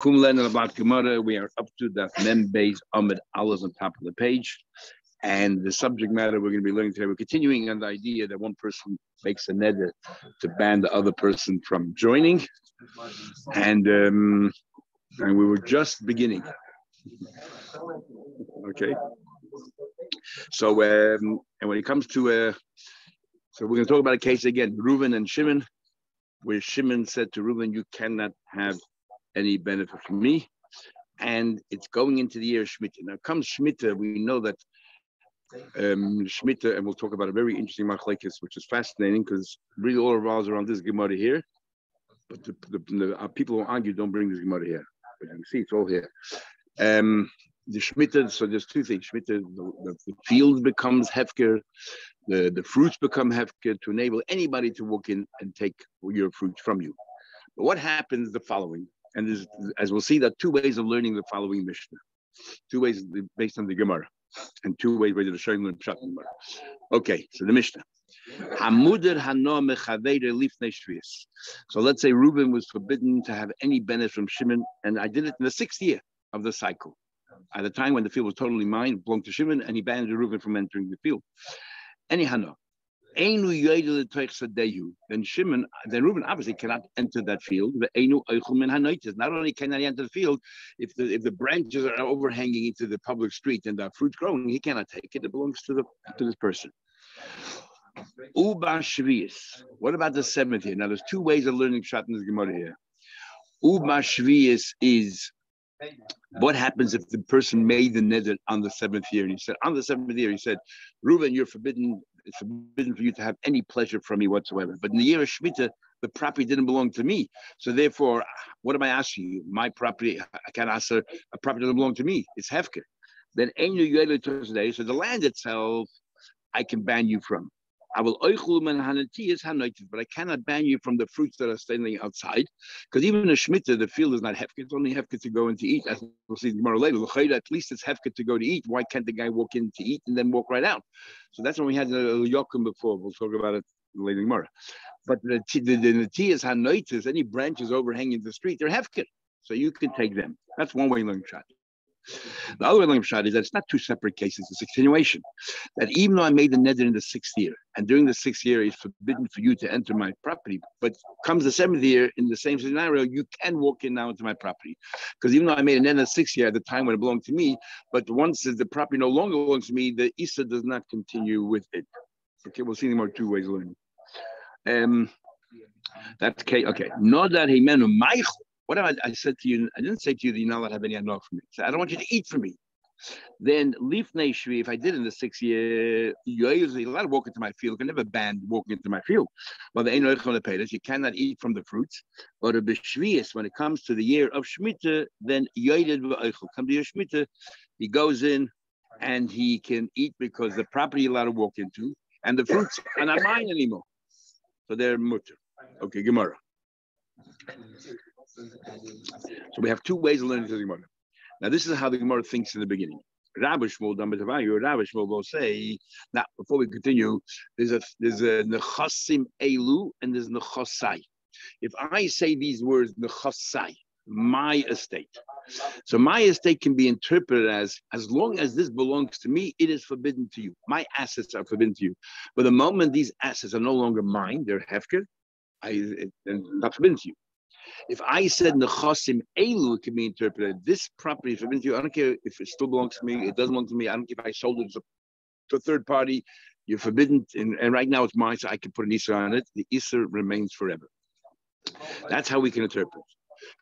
About Gemara. We are up to the Mem Beis Ahmed Allah's on top of the page. And the subject matter we're going to be learning today, we're continuing on the idea that one person makes a neder to ban the other person from joining. And um, and we were just beginning. Okay. So um, and when it comes to uh, so we're going to talk about a case again, Reuven and Shimon, where Shimon said to Reuven, "You cannot have any benefit from me. And it's going into the year Shemitah. Now comes Shemitah, we know that um, Shemitah, and we'll talk about a very interesting machlekes, which is fascinating because really all revolves around this Gemara here. But the, the, the uh, people who argue don't bring this Gemara here. But you see it's all here. Um, the Shemitah, so there's two things. Shemitah, the, the, field becomes hefker, the, the fruits become hefker to enable anybody to walk in and take your fruits from you. But what happens the following? And as we'll see, there are two ways of learning the following Mishnah. Two ways based on the Gemara, and two ways on the Shayim and Pshat Gemara. Okay, so the Mishnah. So let's say Reuben was forbidden to have any benefit from Shimon, and I did it in the sixth year of the cycle. At the time when the field was totally mine, belonged to Shimon, and he banned Reuben from entering the field. Any Anyhow, then Shimon, then Reuben obviously cannot enter that field. Not only cannot he enter the field, if the if the branches are overhanging into the public street and the fruit's growing, he cannot take it. It belongs to the to this person. Uba Shvius. What about the seventh year? Now, there's two ways of learning Shat in this Gemara here. Uba Shvius is what happens if the person made the neder on the seventh year? And he said, on the seventh year, he said, Reuben, you're forbidden it's forbidden for you to have any pleasure from me whatsoever. But in the year of Shemitah, the property didn't belong to me. So therefore, what am I asking you? My property, I can't ask her, a property doesn't belong to me. It's Hefker. Then so the land itself, I can ban you from. I will but I cannot ban you from the fruits that are standing outside, because even a shmita, the field is not hefka; it's only hefka to go and to eat. As we'll see tomorrow later, at least it's hefka to go to eat. Why can't the guy walk in to eat and then walk right out? So that's when we had the yokum before. We'll talk about it later tomorrow. But the the, the, hanoitis, any branches overhanging the street, they're hefka, so you can take them. That's one way learning shot. The other way shot is that it's not two separate cases, it's a continuation. That even though I made the neder in the sixth year, and during the sixth year it's forbidden for you to enter my property, but comes the seventh year in the same scenario, you can walk in now into my property. Because even though I made a neder in the sixth year at the time when it belonged to me, but once the property no longer belongs to me, the Isa does not continue with it. Okay, we'll see more two ways of learning. Um, that's okay. Okay. Not that he meant what I, I said to you, I didn't say to you that you're not allowed to have any anok from me. So I don't want you to eat from me. Then leaf shvi, if I did in the six year, you're usually allowed to walk into my field. You can never ban walking into my field. But the ain't you cannot eat from the fruits. But a b'shvius, when it comes to the year of Shemitah, then yoided come to your Shemitah, he goes in and he can eat because the property you're allowed to walk into, and the fruits are not mine anymore. So they're mutter. Okay, Gemara. So we have two ways of learning the Gemara. Now, this is how the Gemara thinks in the beginning. Rabbi Shmuel, Rabbi Shmuel will say, now, before we continue, there's a there's a nechasim elu and there's nechasai. If I say these words, nechasai, my estate. So my estate can be interpreted as, as long as this belongs to me, it is forbidden to you. My assets are forbidden to you. But the moment these assets are no longer mine, they're hefker, I, it, not forbidden to you. If I said nechasim elu, it can be interpreted. This property is forbidden to you. I don't care if it still belongs to me. It doesn't belong to me. I don't care if I sold it to a third party. You're forbidden, and, and right now it's mine, so I can put an isser on it. The isser remains forever. That's how we can interpret.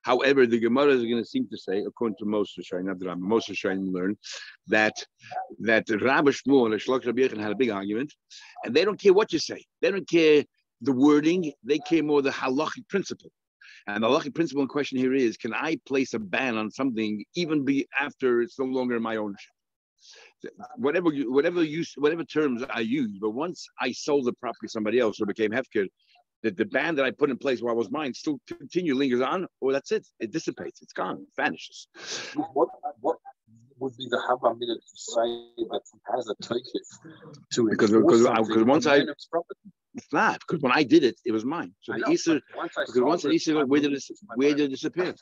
However, the Gemara is going to seem to say, according to Moshe Shain, not the Rambam, Moshe Shain learned that that Rabbi Shmuel and Shlok Rabbi had a big argument, and they don't care what you say. They don't care the wording. They care more the halachic principle. And the lucky principle in question here is, can I place a ban on something even be after it's no longer my ownership? Whatever you, whatever use, whatever terms I use, but once I sold the property to somebody else or became hefker, that the ban that I put in place while it was mine still continue lingers on, or that's it. It dissipates. It's gone. It vanishes. What what would be the Havamina to say that he has a ticket to because because, because once I it's not because when I did it, it was mine. So the Easter, because once the Easter, where did it where did it disappear?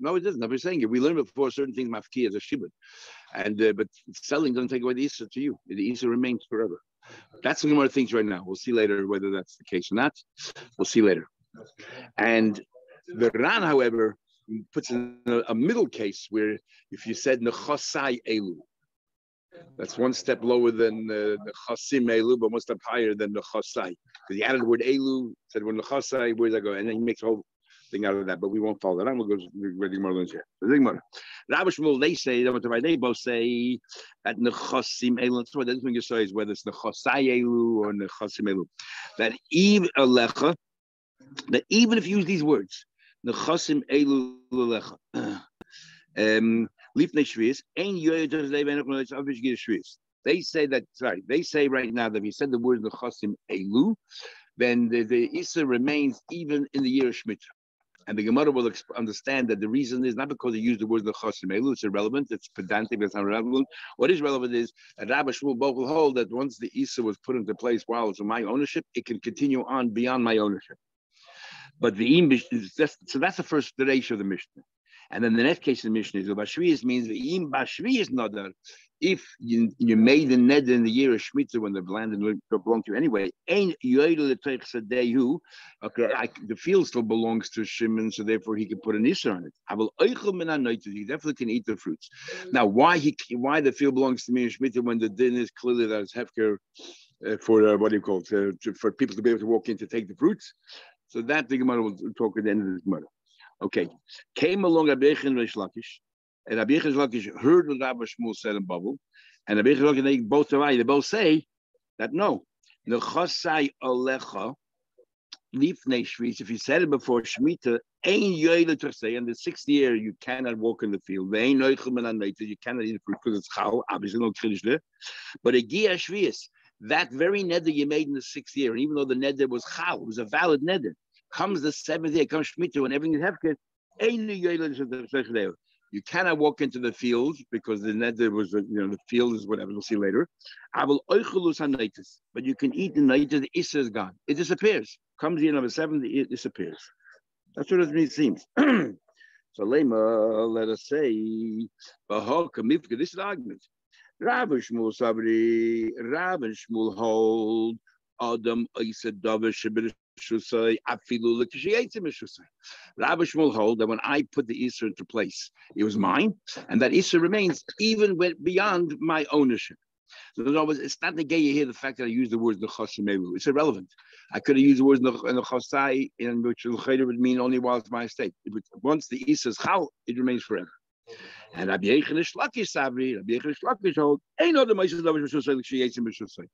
No, it doesn't. Just saying it. We learned before certain things mafki as a shibud, and uh, but selling doesn't take away the Issa to you. The Issa remains forever. That's the of things right now. We'll see later whether that's the case or not. We'll see later. And the Ran, however, puts in a, a middle case where if you said nechosai elu, that's one step lower than uh, the chasim elu, but one step higher than the chosai. Because he added the word elu, said when the chosai, where that go? And then he makes a whole thing out of that, but we won't follow that. I'm going to go to the Gemara learns here. Rabbi Shmuel, they say, they both say that nechasim elu. That's what the difference say is whether it's nechosai elu or nechasim elu. That even alecha, that even if you use these words, nechasim elu lecha. Um, lifnei shvius, ein yoyed They say that, sorry, they say right now that if you said the word nechasim elu, then the, the Issa remains even in the year of Shemitah. And the Gemara will understand that the reason is not because they use the word Nechasim Elu, it's irrelevant, it's pedantic, it's not relevant. What is relevant is that Rabbi Shmuel both will hold that once the Isa was put into place while it's in my ownership, it can continue on beyond my ownership. But the im so that's the first ratio of the Mishnah. And then the next case of the Mishnah is Bashviyas means the im Bashviyas nadar. If you, you made the ned in the year of Shemitah when the land belonged to you anyway, ain't okay, the field still belongs to Shimon, so therefore he can put an issue on it. I will He definitely can eat the fruits. Now, why he why the field belongs to me in Shemitah when the din is clearly that it's hefker uh, for uh, what do you call it uh, to, for people to be able to walk in to take the fruits. So that the Gemara will talk at the end of the Gemara. Okay, came along Rabbi Yechon Reish Lakish, and Rabbi Yechon Lakish heard what Rabbi Shmuel said in Bavel, and Rabbi Yechon Lakish, they both are. They both say that no, nechasai alecha lifnei shvis. If you said it before Shemitah, ein yoyle say, in the sixth year you cannot walk in the field. Vein noichel menanaita, you cannot eat the fruit because it's chal. Obviously, no kiddush there. But a gia shvis, that very neder you made in the sixth year, and even though the neder was chal, it was a valid neder. Comes the seventh year, comes Shemitah, and everything is hefker. You cannot walk into the field because the neder was, you know, the field is whatever. We'll see later. I will but you can eat the night. The issa is gone. It disappears. Comes the end of number seven, it disappears. That's what it seems. so lema, let us say, this is the argument. Rav Shmuel Sabri, Rav Shmuel hold Adam Isa Davar Shibir Shusay Afilu Likishiyaitim Shusay. Rabbi Shmuel hold that when I put the Easter into place, it was mine, and that Easter remains even with, beyond my ownership. So in other words, it's not you here the fact that I use the word Nechasimelu. It's irrelevant. I could have used the word uh, Nechasai, in which it would mean only while it's my estate. Once the Easter is Chal, it remains forever. And Rabbi Yechon Shlakish Sabri, Rabbi Yechon Shlakish hold, ain't no the like Mishusay.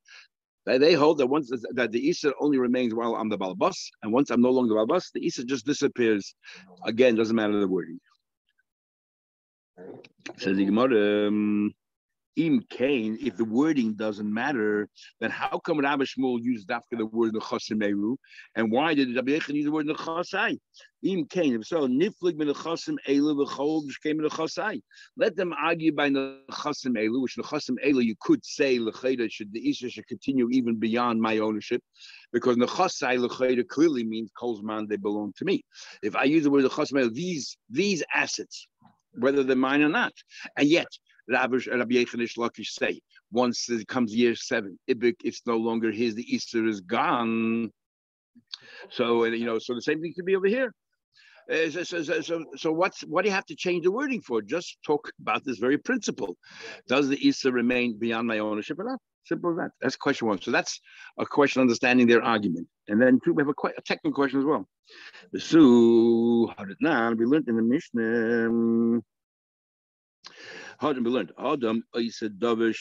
They hold that once that the Easter only remains while I'm the Balabas, and once I'm no longer the Balabas, the Easter just disappears. Again, doesn't matter the wording. Says the Gemara. Um, Im kain, if the wording doesn't matter, then how come Rabbi Shmuel used after the word nechasim and why did Rabbi Yechon use the word nechasai? Im kain, if so, niflig min nechasim elu v'chol came nechasai. Let them argue by nechasim elu, which nechasim elu you could say lecheda should the Isha should continue even beyond my ownership, because nechasai lecheda clearly means kolzman they belong to me. If I use the word nechasim elu, these these assets whether they're mine or not. And yet, Rabbi, Yechonish Lakish say, once it comes year seven, Ibik, it's no longer his, the Easter is gone. So, you know, so the same thing could be over here. Uh, so, so, so, so, what's what do you have to change the wording for? Just talk about this very principle. Does the Easter remain beyond my ownership or not? Simple as that. That's question one. So that's a question understanding their argument. And then two, we have a, quite, a technical question as well. So, how did we learned in the Mishnah? Adam, we learned Adam. I said We'll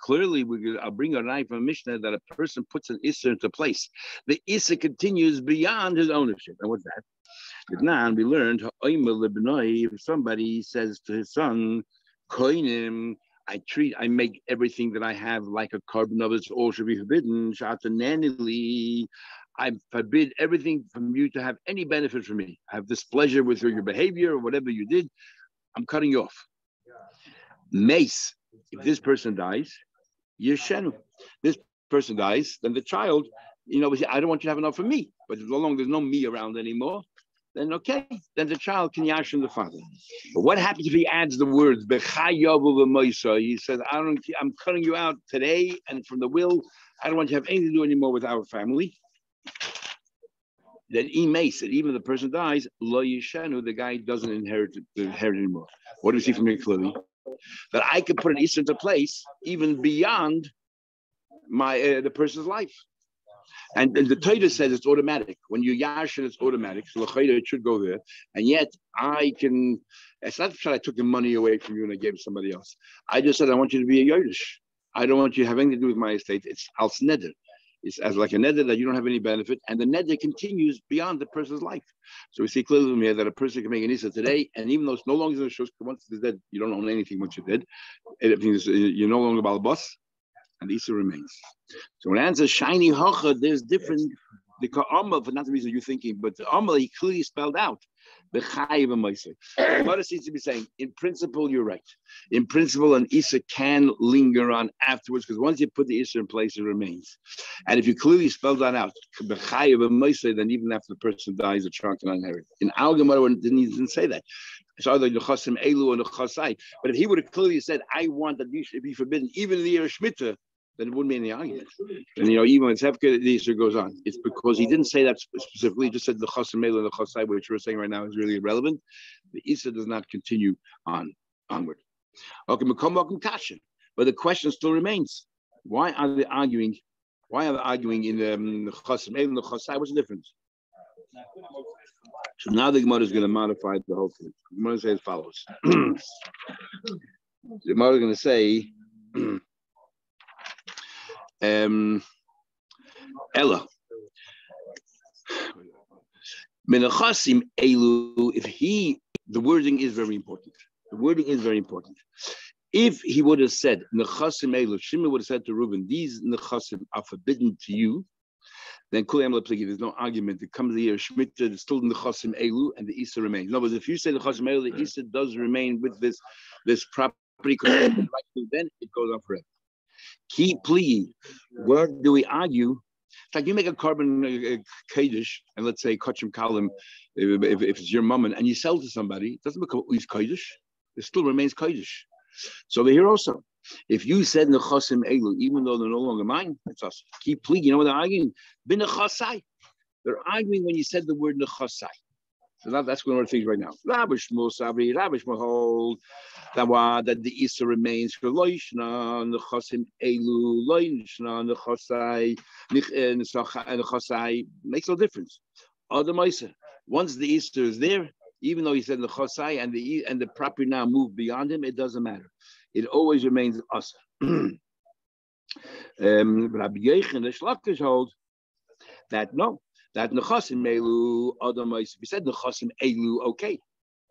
clearly we I'll bring a knife from Mishnah that a person puts an issa into place. The issa continues beyond his ownership. And what's that? Now we learned if somebody says to his son, Koinim, I treat, I make everything that I have like a carbon of its all should be forbidden. I forbid everything from you to have any benefit from me. I have displeasure with your behavior or whatever you did. I'm cutting you off. Mace, if this person dies, Yeshenu. This person dies, then the child, you know, I don't want you to have enough for me. But as long as there's no me around anymore, then okay, then the child can yashim the father. But what happens if he adds the words He says, I don't I'm cutting you out today and from the will, I don't want you to have anything to do anymore with our family. Then he may said, even if the person dies, lo yishanu, the guy doesn't inherit the inherit anymore. What do we see from here clearly? That I could put an Easter into place even beyond my uh, the person's life. And, and the Torah says it's automatic. When you yashin, it's automatic. So it should go there. And yet I can. It's not that I took the money away from you and I gave it to somebody else. I just said I want you to be a Yodish. I don't want you to have anything to do with my estate. It's als neder. It's as like a neder that you don't have any benefit, and the neder continues beyond the person's life. So we see clearly from here that a person can make an isa today, and even though it's no longer in the shush, once it's dead, you don't own anything once you're dead. You're no longer balabas, and the isa remains. So when it answers shiny hocha, there's different the for not the reason you're thinking, but the Amal, he clearly spelled out the Chayiv What seems to be saying, in principle, you're right. In principle, an Isa can linger on afterwards because once you put the Isa in place, it remains. And if you clearly spell that out, then even after the person dies, the child can inherit. In Al Gemara, didn't say that. It's either the Elu the But if he would have clearly said, I want that these should be forbidden, even in the year of then it wouldn't be any argument. And you know, even when Tzefka, the goes on, it's because he didn't say that specifically. He just said the Chasim and the Chasai, which we're saying right now is really irrelevant. The Easter does not continue on onward. Okay, Makom Kasha. But the question still remains: Why are they arguing? Why are they arguing in the um, and the Chasai? What's the difference? So now the Gemara is going to modify the whole thing. The Gemara says as follows. the Gemara is going to say. Um, Ella. Menachasim Elu, if he, the wording is very important. The wording is very important. If he would have said, Nechasim Elu, Shimon would have said to Reuben, these Nechasim are forbidden to you, then Kulayam Lepligi, there's no argument. It comes the year Shemitah, it's still Nechasim Elu, and the Easter remains. In other words, if you say Nechasim Elu, the Easter does remain with this, this property, then it goes on forever. Key plea. Where do we argue? It's like you make a carbon uh, kaddish, and let's say kachim kalim, if, if, it's your mum, and you sell to somebody, it doesn't become uis kaddish. It still remains kaddish. So over here also, if you said nechasim elu, even though they're no longer mine, it's us. Keep pleading. You know what they're arguing? Bin They're arguing when you said the word nechasai. So that, that's one of the things right now. Rabbi Shmuel Sabri, Rabbi Shmuel hold that that the Issa remains for Loishna, Nechosim Elu, Loishna, Nechosai, Nechosai, makes no difference. Other Maisa, once the Easter is there, even though he said Nechosai and the and the property now moved beyond him, it doesn't matter. It always remains us. um, Rabbi Yechon, the Shlakish hold that no, that nechasim elu adamais. If you said nechasim elu, okay.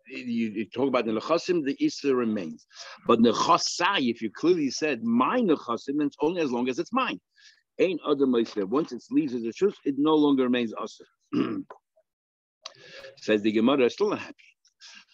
You, you, talk about the nechasim, the issa remains. But nechasai, if you clearly said my nechasim, then it's only as long as it's mine. Ain't adamais Once it leaves as a truth, it no longer remains us. Says the Gemara, still not happy.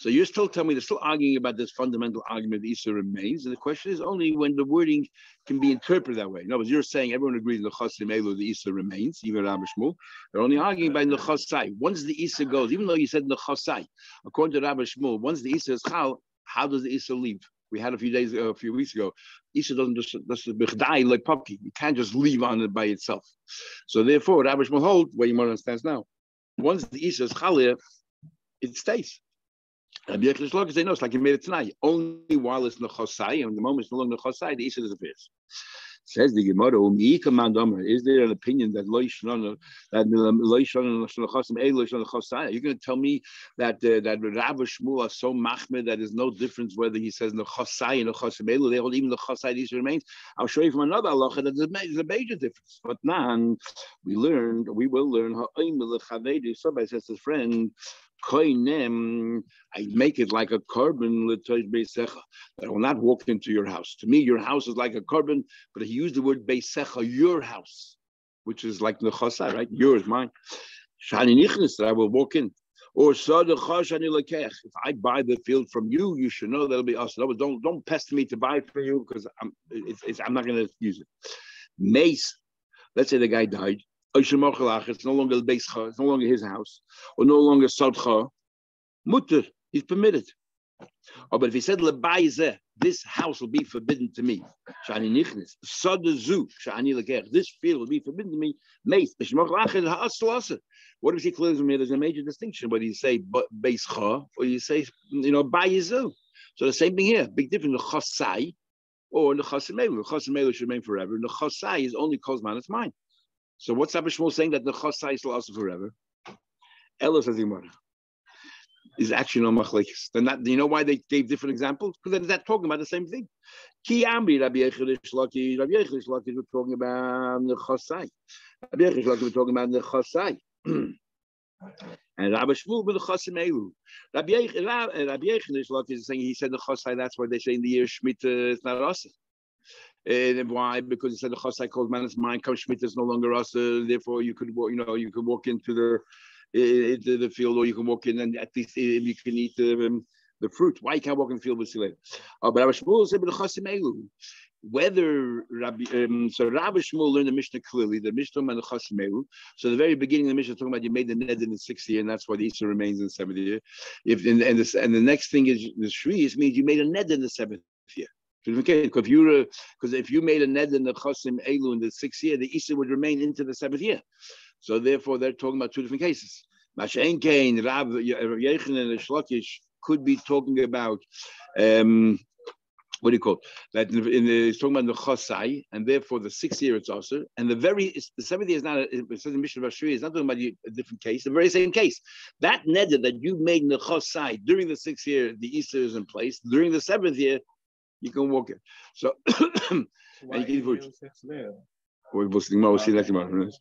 So you're still telling me they're still arguing about this fundamental argument that Isa remains, and the question is only when the wording can be interpreted that way. In other words, you're saying everyone agrees the Chasim Elu, the Isa remains, even Rabbi Shmuel. They're only arguing about the Chasai. Once the Isa goes, even though you said the Chasai, according to Rabbi Shmuel, once the Isa is Chal, how does the Isa leave? We had a few days, uh, a few weeks ago. Isa doesn't just just die like puppy. You can't just leave on it by itself. So therefore, Rabbi Shmuel hold where you more understands now. Once the Isa is Chalia, it stays. Rabbi say no, it's like you made it tonight. Only while it's nechosai, and the moment it's no longer nechosai, the Isa disappears. Says the Gemara, is there an opinion that that You're going to tell me that uh, that Rabbi Shmuel are so machmed that there's no difference whether he says nechosai and nechosim elu. They hold even nechosai. These remains. I'll show you from another halacha that there's a major difference. But now we learned, we will learn how somebody says to his friend, koinem, I make it like a carbon that I will not walk into your house. To me, your house is like a carbon, but he used the word beisecha, your house, which is like nechasa, right? Yours, mine. Shani nichnis, I will walk in. Or if I buy the field from you, you should know that'll be us. No, don't don't pester me to buy it for you because I'm it's, it's, I'm not going to use it. Mace, let's say the guy died It's no longer Beischa, it's no longer his house, or no longer Sadcha. Mutter, he's permitted. Oh, but if he said Lebaizeh, this house will be forbidden to me. Shani nichnis. Sadazu, shani lekech. This field will be forbidden to me. Meis. What if he clears me? There's a major distinction whether you say beischa or you say, you know, bayizu. So the same thing here. Big difference. The chasai or the chasimelu. The chasimelu should remain forever. The chasai is only kozman. It's mine. So what's Abba Shmuel saying that the chasai is lost forever? Ella says is actually no machlekes. That you know why they gave different examples? Because they're not talking about the same thing. Ki amri Rabbi Yechidish Laki, Rabbi Yechidish Laki we're talking about the chasai. Rabbi Yechidish Laki we're talking about the chasai. and Rabbi Shmuel with the chasim elu. Rabbi Yechidish Laki is saying he said the chasai. That's why they say in the year Shemitah it's not us. And why? Because he said the chasai called man is mine. Come Shemitah is no longer us. Therefore, you could you know you could walk into the into the field, or you can walk in and at least you can eat the, um, the fruit. Why you can't walk in the field with Sileh? Uh, but Rabbi Shmuel said, whether Rabbi, um, so Rabbi Shmuel learned the Mishnah clearly, the Mishnah and the Chasimelu. So the very beginning of the Mishnah talking about you made the ned in the sixth year, and that's why the Easter remains in the seventh year. If and, and, this, and the next thing is the Shri means you made a ned in the seventh year. Because you because if you made a ned in the Chasim Elu in the sixth year, the Easter would remain into the seventh year. So therefore, they're talking about two different cases. Mashen Kain, Rab Yechon and the Shlokish could be talking about um, what do you call it? That in the, it's talking about the chosai, and therefore the sixth year it's also, and the very the seventh year is not. A, it says in Mishnah Bashri is not talking about a different case. The very same case. That neder that you made in the chosai during the sixth year, the Easter is in place. During the seventh year, you can walk it. So, and you can. We'll see next month.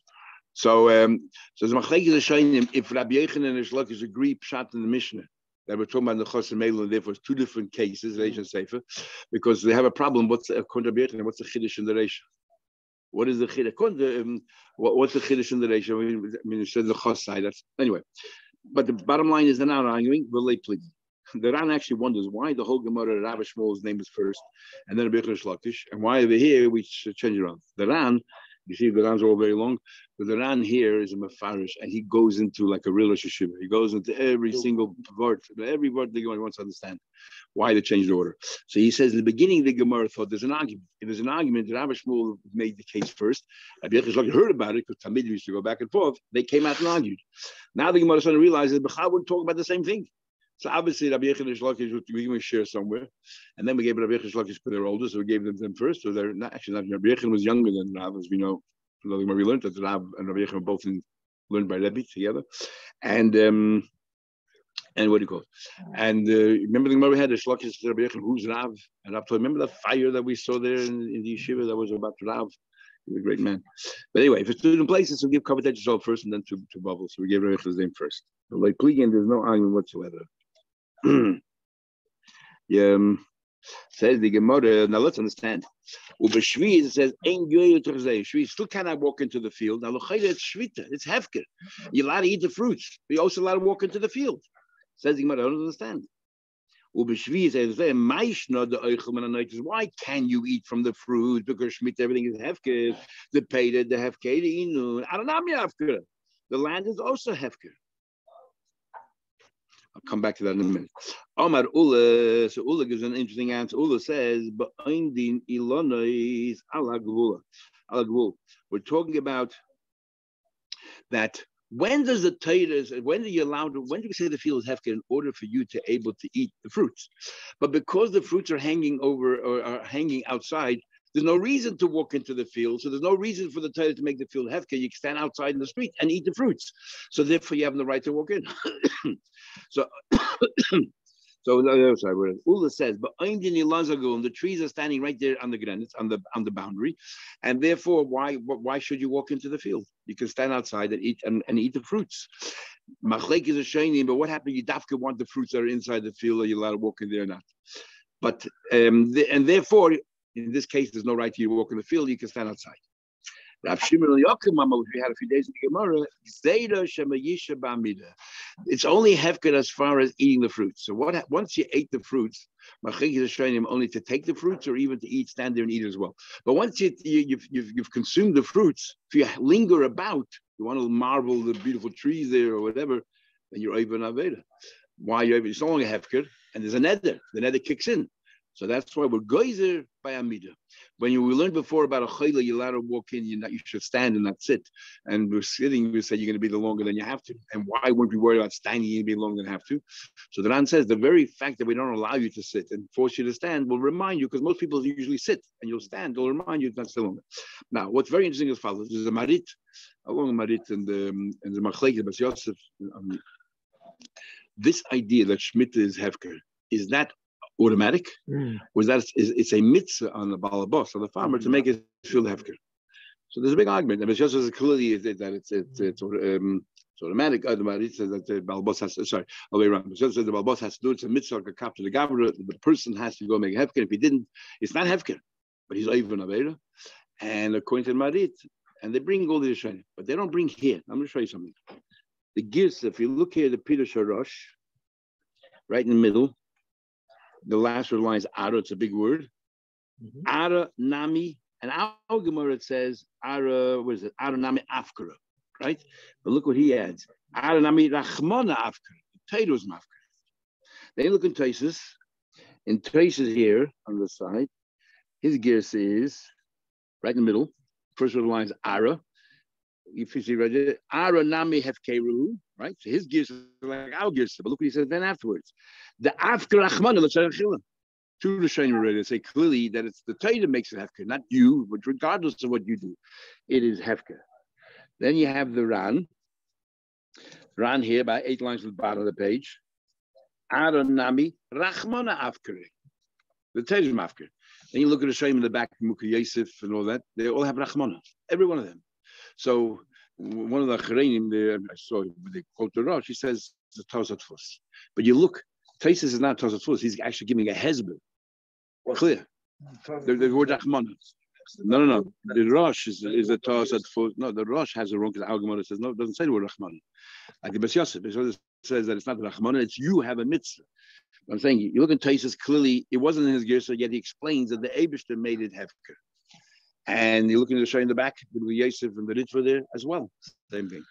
So, um, so the machlekes if Rabbi Yechon and Rishlok agree pshat in the Mishnah that we're talking about the Chosim and therefore two different cases, Reish and Sefer, because they have a problem. What's to Rabbi what's the chiddush in the Reish? What is the chiddush? Um, what, what's the chiddush in the Reish? I mean, I mean, it says the Chosai. That's anyway. But the bottom line is they're not arguing. We're late pleading. The Ran actually wonders why the whole Gemara Rabbi Shmuel's name is first, and then Rabbi Lakish, and why over here we change it around. The Ran you see, the Rans are all very long, but the Ran here is a Mefarish, and he goes into like a real Shishim. He goes into every single word, every word the Gemara wants to understand why they changed the order. So he says in the beginning, the Gemara thought there's an argument. If there's an argument, Rabbi Shmuel made the case first. Rabbi Yechizlok heard about it because Tamid used to go back and forth. They came out and argued. Now the Gemara started to realize that Bechal would talk about the same thing. So obviously Rabbi Yechon Lakish we can share somewhere, and then we gave Rabbi Yechon Lakish for their older, so we gave them them first. So they're not actually not Rabbi Yechon was younger than Rav, as we know. We learned that Rav and Rabbi Yechon were both in, learned by Rebbe together, and um, and what do you call it? And uh, remember the Gemara we had the Shlokish Rabbi Yechon, who's Rav? And Rav told, remember the fire that we saw there in, in the yeshiva that was about Rav? He's a great man. But anyway, if it's two different places, we'll give covered first and then to, to Bavel. So we gave Rabbi Yechon's name first. But like Pligan, there's no argument whatsoever. um, says the Gemara. Now let's understand. Uber Shvi it says Ein Shvi still cannot walk into the field. Now it's Shvita. It's Hefker. You're allowed to eat the fruits, but you're also allowed to walk into the field. Says the Gemara. I don't understand. Uber says Why can you eat from the fruit? Because Shmita everything is Hefker. The Peda, the Hefker, the Inu. I don't know The land is also Hefker. I'll come back to that in a minute. Omar Ula, so Ula gives an interesting answer. Ula says, "Ba'indin ilona is We're talking about that. When does the Torah, when are you allowed, when do we say the field is hefker in order for you to able to eat the fruits? But because the fruits are hanging over or are hanging outside, there's no reason to walk into the field. So there's no reason for the Torah to make the field hefker. You can stand outside in the street and eat the fruits. So therefore, you have the right to walk in. so. So sorry, Ula says, but the trees are standing right there on the granite, on the on the boundary, and therefore, why why should you walk into the field? You can stand outside and eat and, and eat the fruits. Machlek is a shiny, but what happened? You dafka want the fruits that are inside the field, are you allowed to walk in there or not? But um, the, and therefore, in this case, there's no right to you walk in the field, you can stand outside. Rav Shimon Yokim, which we had a few days in the Gemara, it's only hefker as far as eating the fruits. So what once you ate the fruits, Machik is showing him only to take the fruits or even to eat, stand there and eat as well. But once you, you, have you've, you've consumed the fruits, if you linger about, you want to marvel the beautiful trees there or whatever, then you're even Aveda. Why you're It's no longer Hefker, and there's a nether. The nether kicks in. So that's why we're geyser by Amida. When you we learned before about a chayla, you're allowed to walk in, you're not, you should stand and not sit. And we're sitting, we say you're going to be the longer than you have to. And why wouldn't we worry about standing you be longer than have to? So the Ran says the very fact that we don't allow you to sit and force you to stand will remind you, because most people usually sit and you'll stand, they'll remind you not so longer. Now, what's very interesting is follows. There's a mabit, along mabit and the and the machlekes, but Yosef. Um, this idea that Schmidt is Hefker, is that automatic, mm. was that it's, it's, a mitzvah on the balabos, on the farmer, to make it feel hefker. So there's a big argument. And it's just as clearly that it's it's, it's um, it's automatic. Automatic says that the balbos has to, sorry, all the way around. Says the balbos has to do it. it's a mitzvah a kap to the governor. The person has to go make hefker. If he didn't, it's not hefker, but he's even avera. And according to the Mabit, and they bring all the Rishonim, but they don't bring here. I'm going to show you something. The gears, if you look here, the Peter Sharosh, right in the middle, the last word line is Ara, it's a big word. Mm-hmm. Ara Nami, and our Gemara it says Ara, what is it? Ara Nami Afkara, right? But look what he adds. Ara Nami Rachmana Afkara. The Tato's Mafkara. Then look in traces. In traces here on the side, his gear says, right in the middle, first word line is Ara. If you see right there, Ara Nami Hefkeru, right? So his gears are like our gears. But look what he says then afterwards. The Afkar Achman Two Rishonim already say clearly that it's the Torah makes it Hefker, not you, but regardless of what you do, it is Hefker. Then you have the Ran. Ran here by eight lines at the bottom of the page. Nami Rachmana Afkare. The Torah Afkar. Then you look at the Shem in the back, Mukha Yosef and all that, they all have Rachmana, every one of them. So one of the Charenim, I saw they quote the Rosh, he says the Tosat Fus. But you look, Taisis is not Tosat Fus, he's actually giving a Hezbollah. Clear. The, the word Achman. No, no, no. The Rosh is, is a Tosat Fus. No, the Rosh has a wrong because Al says, no, it doesn't say the word Rahman. Like the Bes Yosef, Bes says that it's not the Rahman, it's you have a mitzvah. I'm saying you look at Taisis clearly, it wasn't in his gear, so yet he explains that the Abishter made it hefker. And you're looking at the show in the back with Yosef and the Ritva there as well. Same thing.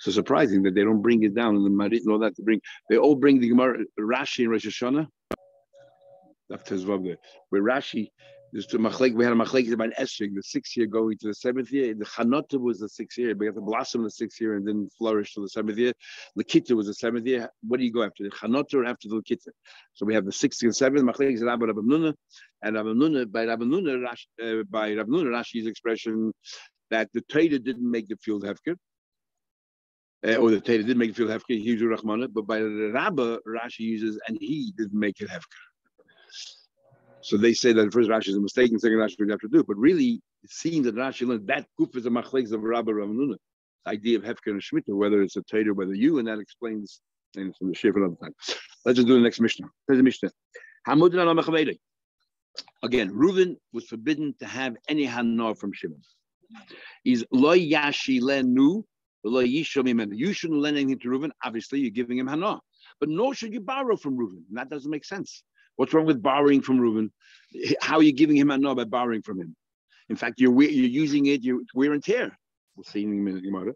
So surprising that they don't bring it down in the Mabit and all that to bring. They all bring the Gemara Rashi and Rosh Hashanah. Where Rashi two machlek. We had a machlek about Esrig, the sixth year going to the seventh year. The Chanota was the sixth year, you have to blossom the sixth year and then flourish to the seventh year. Lakita was the seventh year. What do you go after? The Chanota or after the Lakita? So we have the sixth and seventh. Machlek is Rabbi Rabbi Nuna, and Rabbi Nuna by Rabbi Nuna, uh, by Rabbi Nuna Rashi's expression that the trader didn't make the field hefker. Uh, or the Tater didn't make it feel hefker, he used Rahmana, but by the Rabba, Rashi uses, and he didn't make it hefker. So they say that the first Rashi is a mistake, and second Rashi we have to do. But really, it seems that Rashi learned that group is a machlekes of Rabbi Ramanuna. Idea of Hefker and Shemitah, whether it's a Tater, whether you, and that explains things from the Shir another time. Let's just do the next Mishnah. There's a Mishnah. Again, Reuven was forbidden to have any hanor from Shimon. He's loy yashi lenu, loy yishomimenu. You shouldn't lend anything to Reuven. Obviously, you're giving him hanor. But nor should you borrow from Reuven. That doesn't make sense. What's wrong with borrowing from Reuben? How are you giving him a no by borrowing from him? In fact, you're you're using it. You wear and tear. We'll see in a minute. Gemara.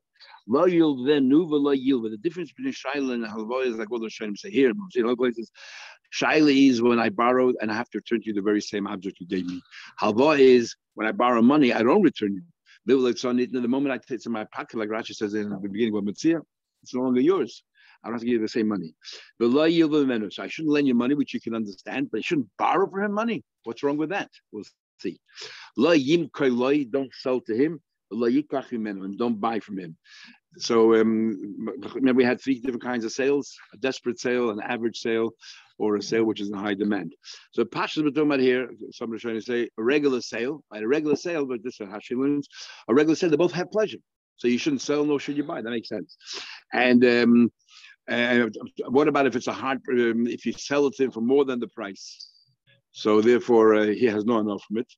Lo yield then lo yield. But the difference between shaila and halva is like what the Shainim say here. In other places, shaila is when I borrowed and I have to return to you the very same object you gave me. Halva is when I borrow money, I don't return you. The moment I take it in my pocket, like Rashi says in the beginning of Mitzvah, it's no longer yours. I don't have to give you the same money. So I shouldn't lend you money, which you can understand, but I shouldn't borrow from him money. What's wrong with that? We'll see. Don't sell to him. And don't buy from him. So um, remember, we had three different kinds of sales: a desperate sale, an average sale, or a sale which is in high demand. So Pashas we're talking about here, somebody's trying to say a regular sale, right? A regular sale, but this is how she learns. A regular sale, they both have pleasure. So you shouldn't sell, nor should you buy. That makes sense. And um, and what about if it's a hard, um, if you sell it to him for more than the price? So therefore, uh, he has no enough from it.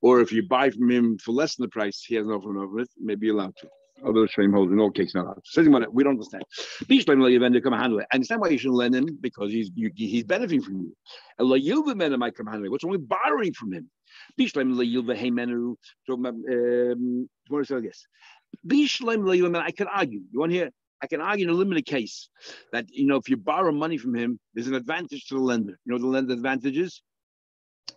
Or if you buy from him for less than the price, he has no enough from it, maybe allowed to. Although Shem holds in all cases not allowed. So we don't understand. Please blame the vendor come handle it. Understand why you shouldn't lend him because he's you, he's benefiting from you. And la yilva men might come handle it. What's wrong with borrowing from him? Please blame the yilva hey menu. Talking about I can argue. You want to hear? I can argue in a limited case that you know if you borrow money from him, there's an advantage to the lender. You know the lender advantages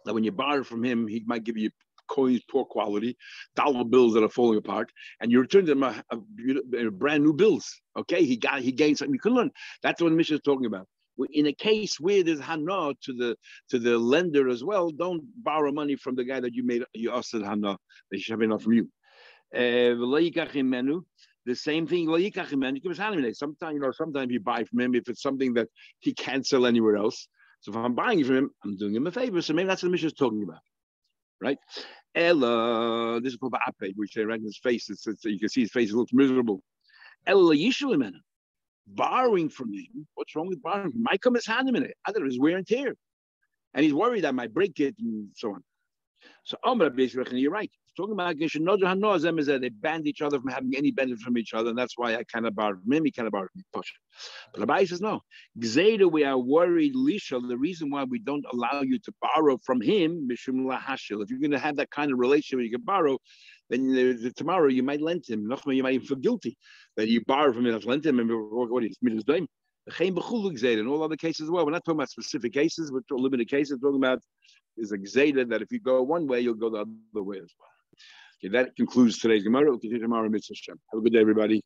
that when you borrow from him, he might give you coins poor quality, dollar bills that are falling apart, and you return them a, a, a brand new bills. Okay, he got he gained something you can learn. That's what mission is talking about. In a case where there's hana to the to the lender as well, don't borrow money from the guy that you made you asked hana. They should have enough from you. The same thing. Sometimes you know, sometimes you buy from him if it's something that he can't sell anywhere else. So if I'm buying from him, I'm doing him a favor. So maybe that's what the mission is talking about right? Ella, this is called Ba'ape, which right in his face. It's, it's, you can see his face looks miserable. Ella Yishulimena, borrowing from him. What's wrong with borrowing? Might come his hand in it. Other is wear and tear. And he's worried I might break it and so on. So basically, you're right. Talking about they banned each other from having any benefit from each other, and that's why I kind of borrowed him, he kind of borrowed me. But Abai says no. Gzeda, we are worried, Lisha, the reason why we don't allow you to borrow from him, Mishum Lahashil. If you're going to have that kind of relationship where you can borrow, then tomorrow you might lend him. You might even feel guilty that you borrow from him, that's lent him, and what is his name? And all other cases as well. We're not talking about specific cases, we're talking limited cases, we're talking about is a that if you go one way, you'll go the other way as well. Okay, that concludes today's Gemara. We'll continue tomorrow, Mitzvah Have a good day, everybody.